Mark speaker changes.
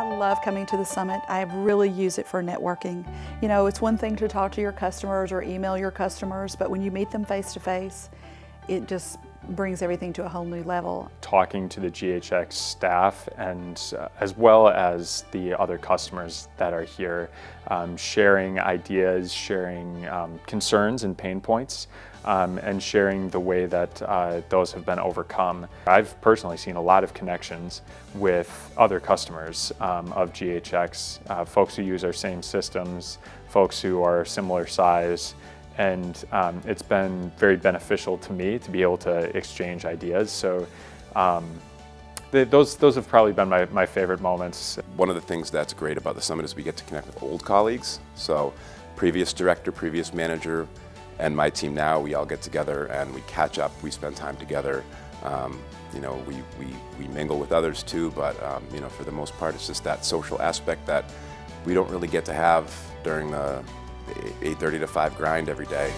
Speaker 1: I love coming to the summit. I really use it for networking. You know, it's one thing to talk to your customers or email your customers, but when you meet them face to face, it just brings everything to a whole new level.
Speaker 2: Talking to the GHX staff and uh, as well as the other customers that are here, um, sharing ideas, sharing um, concerns and pain points, um, and sharing the way that uh, those have been overcome. I've personally seen a lot of connections with other customers um, of GHX, uh, folks who use our same systems, folks who are similar size, and um, it's been very beneficial to me to be able to exchange ideas. So um, those, those have probably been my, my favorite moments.
Speaker 3: One of the things that's great about the summit is we get to connect with old colleagues. So previous director, previous manager, and my team now, we all get together and we catch up, we spend time together. Um, you know, we, we, we mingle with others too, but um, you know, for the most part, it's just that social aspect that we don't really get to have during the 8.30 to 5 grind every day.